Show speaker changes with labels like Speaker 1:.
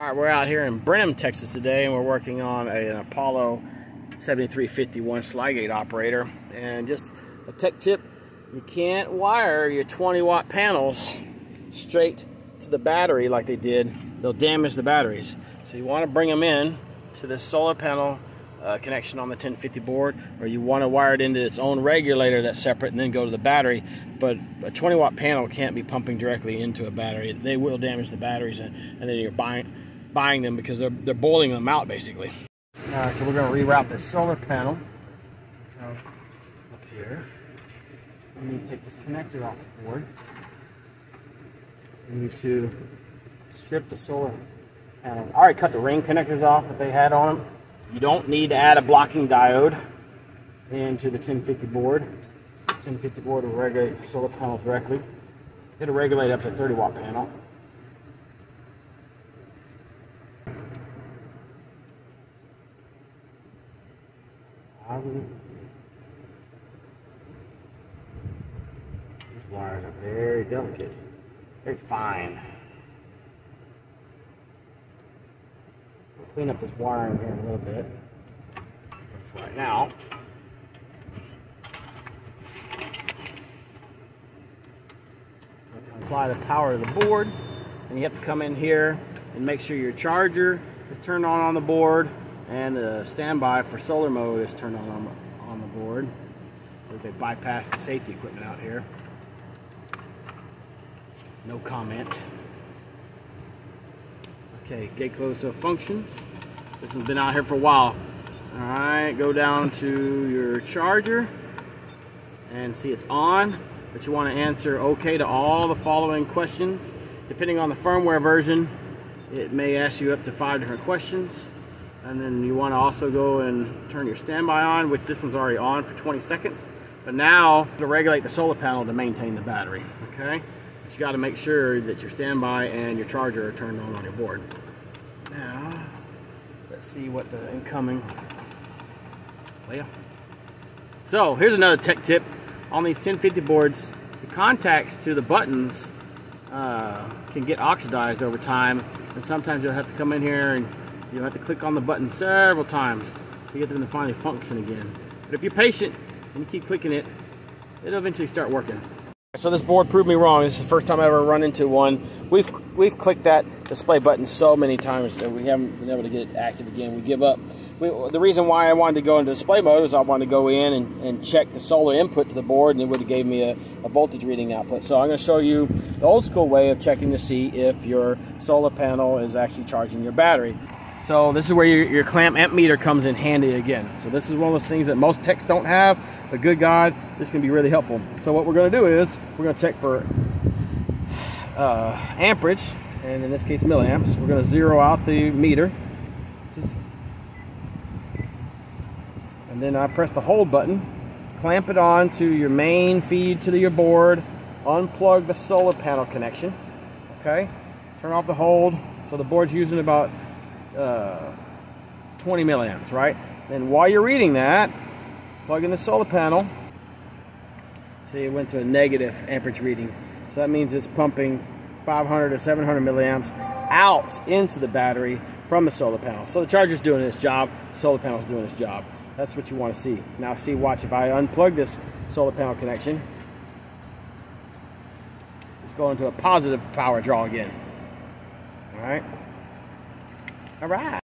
Speaker 1: All right, we're out here in Brenham, Texas today, and we're working on a, an Apollo 7351 slide gate operator. And just a tech tip, you can't wire your 20 watt panels straight to the battery like they did. They'll damage the batteries. So you want to bring them in to the solar panel uh, connection on the 1050 board, or you want to wire it into its own regulator that's separate and then go to the battery. But a 20 watt panel can't be pumping directly into a battery. They will damage the batteries, and, and then you're buying buying them because they're, they're boiling them out basically. All right, so we're going to reroute this solar panel up here. We need to take this connector off the board. We need to strip the solar panel. I already cut the ring connectors off that they had on them. You don't need to add a blocking diode into the 1050 board. 1050 board will regulate the solar panel directly. It'll regulate up to 30 watt panel. Positive. These wires are very delicate, very fine. We'll clean up this wiring here in a little bit. But right now, apply the power to the board, and you have to come in here and make sure your charger is turned on on the board and the standby for solar mode is turned on on the board. So they bypass the safety equipment out here. No comment. Okay, gate closed so functions. This one's been out here for a while. Alright, go down to your charger and see it's on, but you want to answer okay to all the following questions. Depending on the firmware version, it may ask you up to five different questions and then you want to also go and turn your standby on which this one's already on for 20 seconds. But now to regulate the solar panel to maintain the battery okay? But you got to make sure that your standby and your charger are turned on on your board. Now let's see what the incoming well. So here's another tech tip on these 1050 boards. The contacts to the buttons uh, can get oxidized over time and sometimes you'll have to come in here and You'll have to click on the button several times to get them to finally function again. But if you're patient and you keep clicking it, it'll eventually start working. So this board proved me wrong. This is the first time I ever run into one. We've we've clicked that display button so many times that we haven't been able to get it active again. We give up. We, the reason why I wanted to go into display mode is I wanted to go in and, and check the solar input to the board and it would have gave me a, a voltage reading output. So I'm going to show you the old school way of checking to see if your solar panel is actually charging your battery. So this is where your, your, clamp amp meter comes in handy again. So this is one of those things that most techs don't have, but good God, this can be really helpful. So what we're gonna do is, we're gonna check for uh, amperage, and in this case milliamps. We're gonna zero out the meter. And then I press the hold button, clamp it on to your main feed to your board, unplug the solar panel connection, okay? Turn off the hold. So the board's using about uh, 20 milliamps, right? Then while you're reading that, plug in the solar panel. See, it went to a negative amperage reading. So that means it's pumping 500 or 700 milliamps out into the battery from the solar panel. So the charger's doing its job, solar panel's doing its job. That's what you want to see. Now see, watch, if I unplug this solar panel connection, it's going to a positive power draw again. All right. All right.